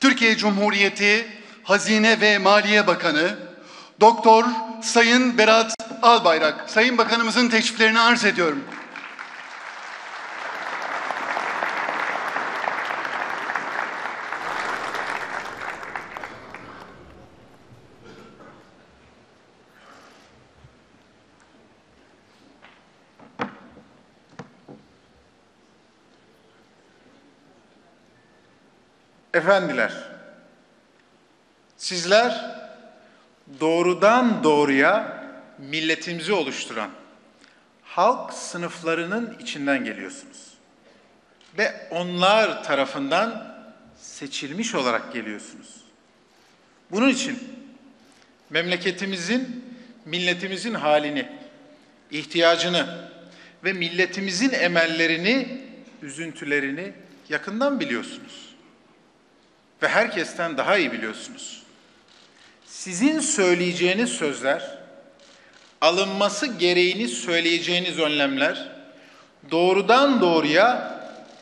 Türkiye Cumhuriyeti Hazine ve Maliye Bakanı Doktor Sayın Berat Albayrak. Sayın Bakanımızın teşriflerini arz ediyorum. Efendiler, sizler doğrudan doğruya milletimizi oluşturan halk sınıflarının içinden geliyorsunuz. Ve onlar tarafından seçilmiş olarak geliyorsunuz. Bunun için memleketimizin, milletimizin halini, ihtiyacını ve milletimizin emellerini, üzüntülerini yakından biliyorsunuz ve herkesten daha iyi biliyorsunuz. Sizin söyleyeceğiniz sözler, alınması gereğini söyleyeceğiniz önlemler doğrudan doğruya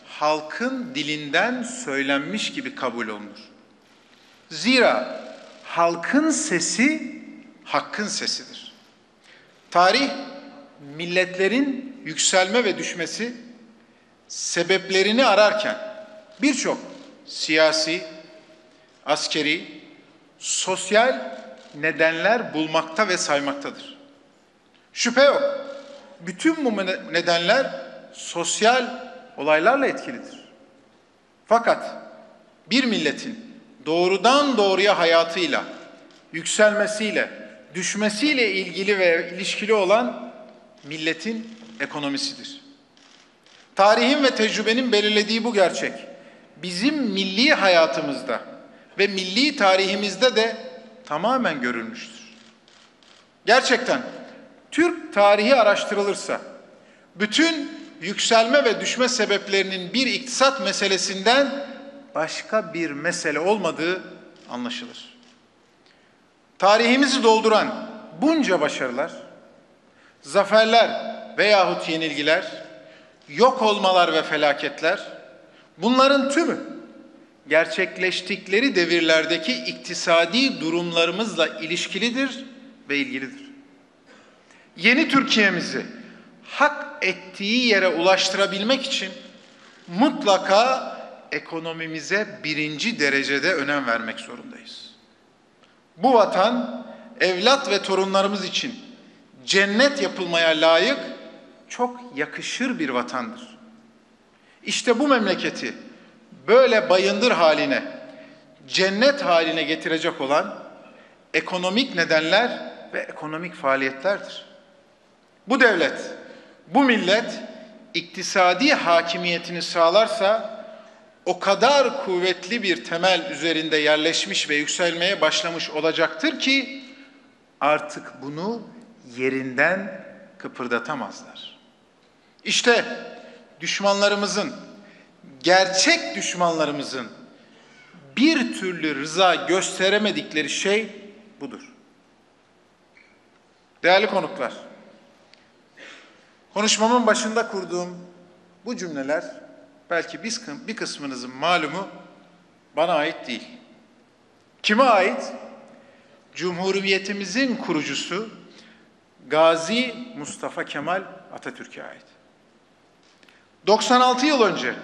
halkın dilinden söylenmiş gibi kabul olunur. Zira halkın sesi hakkın sesidir. Tarih milletlerin yükselme ve düşmesi sebeplerini ararken birçok siyasi, askeri, sosyal nedenler bulmakta ve saymaktadır. Şüphe yok. Bütün bu nedenler sosyal olaylarla etkilidir. Fakat bir milletin doğrudan doğruya hayatıyla, yükselmesiyle, düşmesiyle ilgili ve ilişkili olan milletin ekonomisidir. Tarihin ve tecrübenin belirlediği bu gerçek bizim milli hayatımızda ve milli tarihimizde de tamamen görülmüştür. Gerçekten Türk tarihi araştırılırsa bütün yükselme ve düşme sebeplerinin bir iktisat meselesinden başka bir mesele olmadığı anlaşılır. Tarihimizi dolduran bunca başarılar, zaferler veyahut yenilgiler, yok olmalar ve felaketler Bunların tümü gerçekleştikleri devirlerdeki iktisadi durumlarımızla ilişkilidir ve ilgilidir. Yeni Türkiye'mizi hak ettiği yere ulaştırabilmek için mutlaka ekonomimize birinci derecede önem vermek zorundayız. Bu vatan evlat ve torunlarımız için cennet yapılmaya layık çok yakışır bir vatandır. İşte bu memleketi böyle bayındır haline, cennet haline getirecek olan ekonomik nedenler ve ekonomik faaliyetlerdir. Bu devlet, bu millet iktisadi hakimiyetini sağlarsa o kadar kuvvetli bir temel üzerinde yerleşmiş ve yükselmeye başlamış olacaktır ki artık bunu yerinden kıpırdatamazlar. İşte düşmanlarımızın, gerçek düşmanlarımızın bir türlü rıza gösteremedikleri şey budur. Değerli konuklar, konuşmamın başında kurduğum bu cümleler belki bir kısmınızın malumu bana ait değil. Kime ait? Cumhuriyetimizin kurucusu Gazi Mustafa Kemal Atatürk'e ait. 96 yıl önce,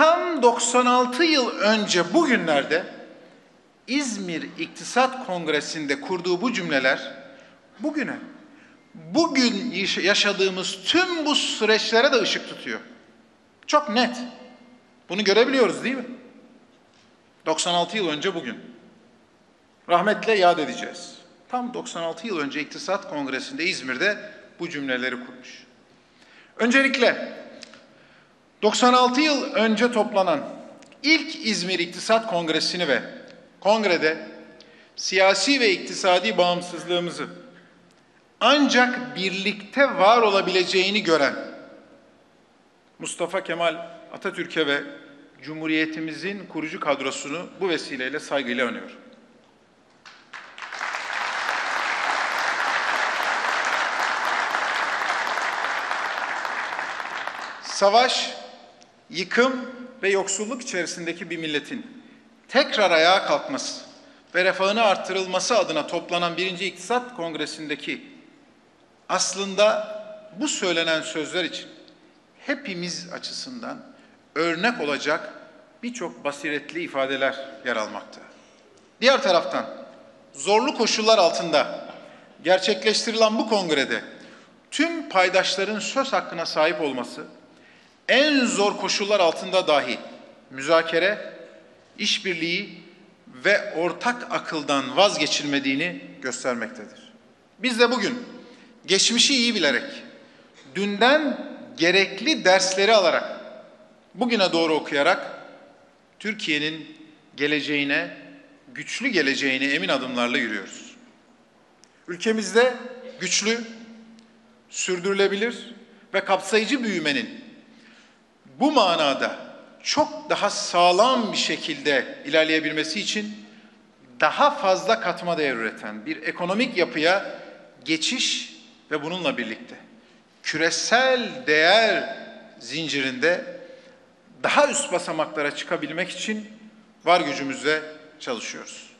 tam 96 yıl önce bugünlerde İzmir İktisat Kongresi'nde kurduğu bu cümleler bugüne, bugün yaşadığımız tüm bu süreçlere de ışık tutuyor. Çok net. Bunu görebiliyoruz değil mi? 96 yıl önce bugün. Rahmetle yad edeceğiz. Tam 96 yıl önce İktisat Kongresi'nde İzmir'de bu cümleleri kurmuş. Öncelikle 96 yıl önce toplanan ilk İzmir İktisat Kongresi'ni ve kongrede siyasi ve iktisadi bağımsızlığımızı ancak birlikte var olabileceğini gören Mustafa Kemal Atatürk'e ve Cumhuriyetimizin kurucu kadrosunu bu vesileyle saygıyla anıyorum. Savaş yıkım ve yoksulluk içerisindeki bir milletin tekrar ayağa kalkması ve refahını artırılması adına toplanan birinci İktisat Kongresi'ndeki aslında bu söylenen sözler için hepimiz açısından örnek olacak birçok basiretli ifadeler yer almakta. Diğer taraftan zorlu koşullar altında gerçekleştirilen bu kongrede tüm paydaşların söz hakkına sahip olması en zor koşullar altında dahi müzakere, işbirliği ve ortak akıldan vazgeçilmediğini göstermektedir. Biz de bugün geçmişi iyi bilerek, dünden gerekli dersleri alarak, bugüne doğru okuyarak Türkiye'nin geleceğine, güçlü geleceğine emin adımlarla yürüyoruz. Ülkemizde güçlü, sürdürülebilir ve kapsayıcı büyümenin bu manada çok daha sağlam bir şekilde ilerleyebilmesi için daha fazla katma değer üreten bir ekonomik yapıya geçiş ve bununla birlikte küresel değer zincirinde daha üst basamaklara çıkabilmek için var gücümüzle çalışıyoruz.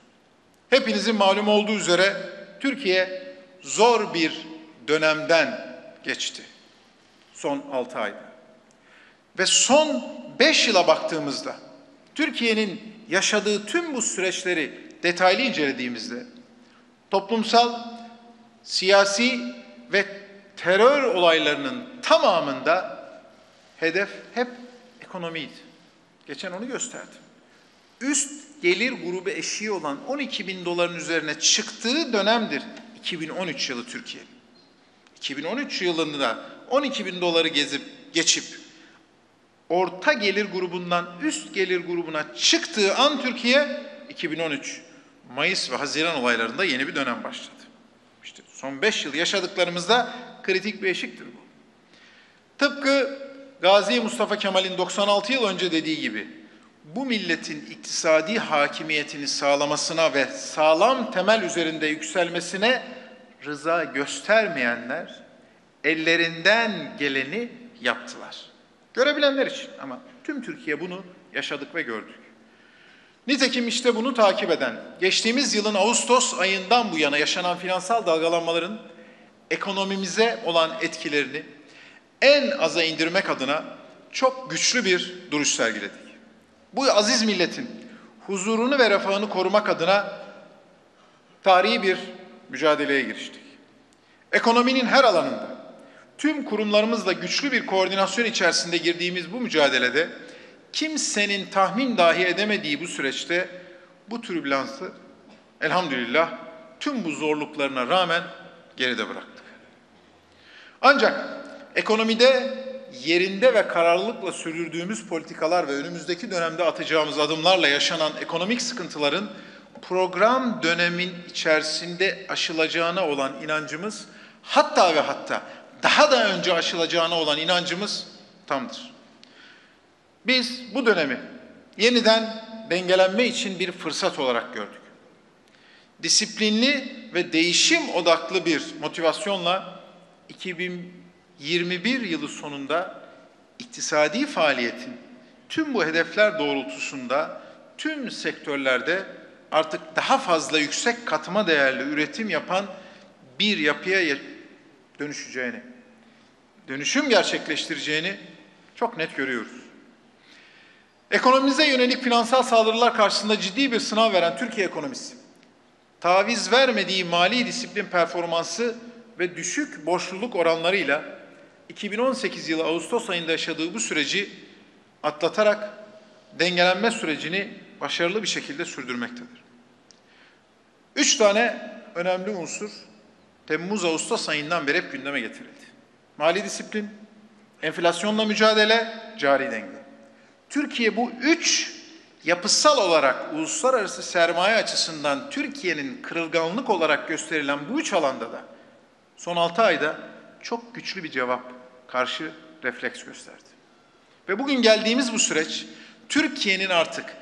Hepinizin malum olduğu üzere Türkiye zor bir dönemden geçti son 6 ayda. Ve son 5 yıla baktığımızda Türkiye'nin yaşadığı tüm bu süreçleri detaylı incelediğimizde toplumsal, siyasi ve terör olaylarının tamamında hedef hep ekonomiydi. Geçen onu gösterdim. Üst gelir grubu eşiği olan 12 bin doların üzerine çıktığı dönemdir 2013 yılı Türkiye. 2013 yılında 12 bin doları gezip geçip orta gelir grubundan üst gelir grubuna çıktığı an Türkiye 2013 Mayıs ve Haziran olaylarında yeni bir dönem başladı. İşte son 5 yıl yaşadıklarımızda kritik bir eşiktir bu. Tıpkı Gazi Mustafa Kemal'in 96 yıl önce dediği gibi bu milletin iktisadi hakimiyetini sağlamasına ve sağlam temel üzerinde yükselmesine rıza göstermeyenler ellerinden geleni yaptılar. Görebilenler için ama tüm Türkiye bunu yaşadık ve gördük. Nitekim işte bunu takip eden, geçtiğimiz yılın Ağustos ayından bu yana yaşanan finansal dalgalanmaların ekonomimize olan etkilerini en aza indirmek adına çok güçlü bir duruş sergiledik. Bu aziz milletin huzurunu ve refahını korumak adına tarihi bir mücadeleye giriştik. Ekonominin her alanında tüm kurumlarımızla güçlü bir koordinasyon içerisinde girdiğimiz bu mücadelede kimsenin tahmin dahi edemediği bu süreçte bu türbülansı elhamdülillah tüm bu zorluklarına rağmen geride bıraktık. Ancak ekonomide yerinde ve kararlılıkla sürdürdüğümüz politikalar ve önümüzdeki dönemde atacağımız adımlarla yaşanan ekonomik sıkıntıların program dönemin içerisinde aşılacağına olan inancımız hatta ve hatta daha da önce aşılacağına olan inancımız tamdır. Biz bu dönemi yeniden dengelenme için bir fırsat olarak gördük. Disiplinli ve değişim odaklı bir motivasyonla 2021 yılı sonunda iktisadi faaliyetin tüm bu hedefler doğrultusunda tüm sektörlerde artık daha fazla yüksek katma değerli üretim yapan bir yapıya dönüşeceğini, dönüşüm gerçekleştireceğini çok net görüyoruz. Ekonomimize yönelik finansal saldırılar karşısında ciddi bir sınav veren Türkiye ekonomisi, taviz vermediği mali disiplin performansı ve düşük borçluluk oranlarıyla 2018 yılı Ağustos ayında yaşadığı bu süreci atlatarak dengelenme sürecini başarılı bir şekilde sürdürmektedir. Üç tane önemli unsur Temmuz-Ağustos ayından beri hep gündeme getirildi. Mali disiplin, enflasyonla mücadele, cari denge. Türkiye bu üç yapısal olarak uluslararası sermaye açısından Türkiye'nin kırılganlık olarak gösterilen bu üç alanda da son altı ayda çok güçlü bir cevap, karşı refleks gösterdi. Ve bugün geldiğimiz bu süreç Türkiye'nin artık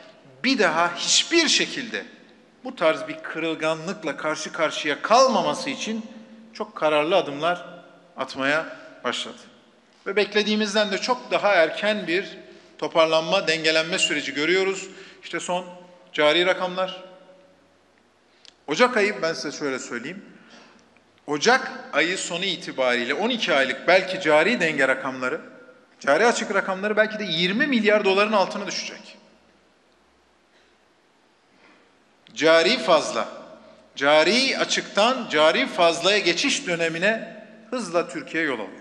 bir daha hiçbir şekilde bu tarz bir kırılganlıkla karşı karşıya kalmaması için çok kararlı adımlar atmaya başladı. Ve beklediğimizden de çok daha erken bir toparlanma, dengelenme süreci görüyoruz. İşte son cari rakamlar. Ocak ayı ben size şöyle söyleyeyim. Ocak ayı sonu itibariyle 12 aylık belki cari denge rakamları, cari açık rakamları belki de 20 milyar doların altına düşecek. Cari fazla, cari açıktan cari fazlaya geçiş dönemine hızla Türkiye yol alıyor.